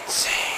insane.